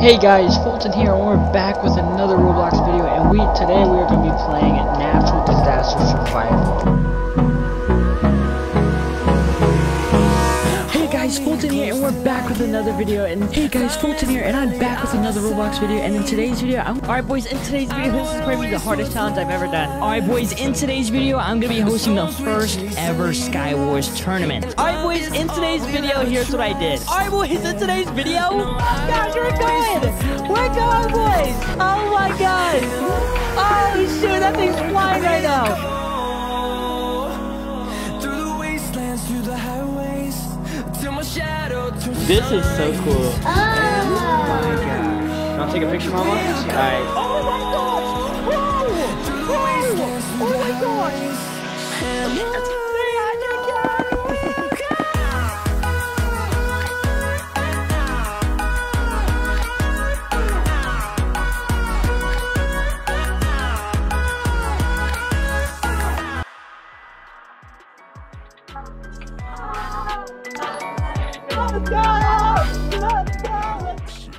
Hey guys, Foltyn here, and we're back with another Roblox video, and we today we are going to be playing guys, Foltyn here, and we're back with another video, and hey guys, Foltyn here, and I'm back with another Roblox video, and in today's video, I'm... Alright boys, in today's video, this is probably the hardest challenge I've ever done. Alright boys, in today's video, I'm to be hosting the first ever Sky Wars tournament. Alright boys, in today's video, here's what I did. Alright boys, in today's video, guys, we're going! We're going boys! Oh my god! Oh shoot, that thing's flying right now! This is so cool. Oh my gosh. Wanna take a picture, Mama? Alright. Oh my gosh! Wow! Wow! Oh my gosh! Let's go! Let's go!